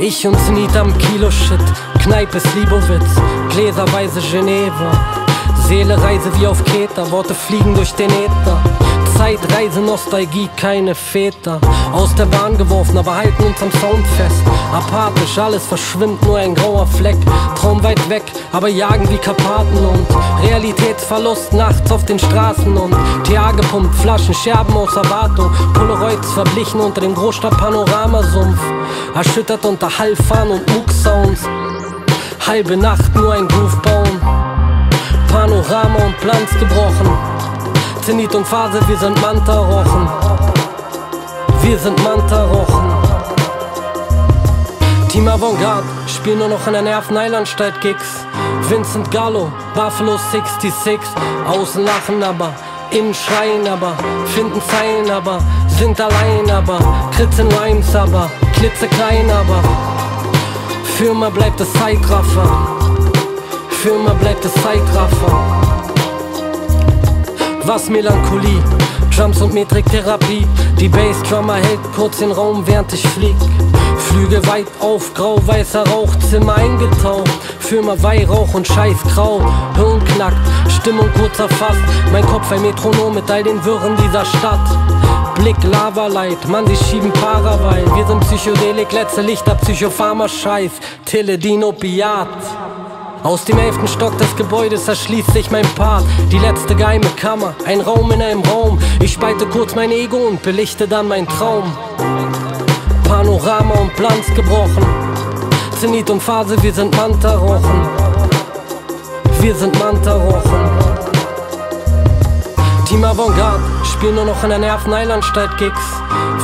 Ich und Sneed am Kilo-Shit, Kneipe Slibowitz, gläserweise Geneva, Seele reise wie auf Keter, Worte fliegen durch den Äther. Zeitreise, Nostalgie, keine Väter. Aus der Bahn geworfen, aber halten uns am Sound fest. Apathisch, alles verschwimmt, nur ein grauer Fleck. Traum weit weg, aber jagen wie Karpaten und Realitätsverlust nachts auf den Straßen und TA gepumpt, Flaschen, Scherben aus Avato. Polaroids verblichen unter dem Großstadt-Panoramasumpf. Erschüttert unter Hallfahren und Muck-Sounds. Halbe Nacht nur ein Groove bauen. Panorama und Planz gebrochen. Zenit und Phase, wir sind Manta-Rochen. Wir sind Manta-Rochen. Team Avantgarde, spiel nur noch in der Nervenheilanstalt Gigs. Vincent Gallo, Buffalo 66, außen lachen aber, innen schreien aber, finden Zeilen aber, sind allein aber, kritzen Rhymes aber, klitzeklein aber. Für immer bleibt es Zeitraffer, für immer bleibt es Zeitraffer was Melancholie. Drums und Metriktherapie. Die Bassdrummer hält kurz den Raum, während ich flieg. Flüge weit auf, grau-weißer Rauchzimmer eingetaucht. Firma Weihrauch und scheiß grau. Hirn knackt, Stimmung kurz erfasst. Mein Kopf ein Metronom mit all den Wirren dieser Stadt. Blick Lava-Light, Mann, sie schieben Paraweil. Wir sind Psychedelik, letzte Lichter, Psychopharma-Scheiß. Teledin, Opiat. Aus dem elften Stock des Gebäudes erschließt sich mein Part. Die letzte geheime Kammer, ein Raum in einem Raum. Ich spalte kurz mein Ego und belichte dann mein Traum. Panorama und Planz gebrochen. Zenit und Phase, wir sind Manta-Rochen. Wir sind Manta-Rochen. Team Avantgarde, spiel nur noch in der Nervenheilanstalt Gigs.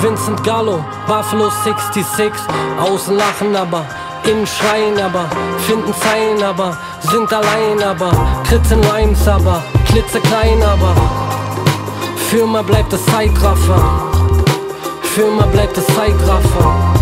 Vincent Gallo, Buffalo 66, außen lachen aber Innen schreien aber, finden Zeilen aber, sind allein aber, kritzen Rhymes aber, klitzeklein aber. Für immer bleibt es Zeitraffer, für immer bleibt es Zeitraffer.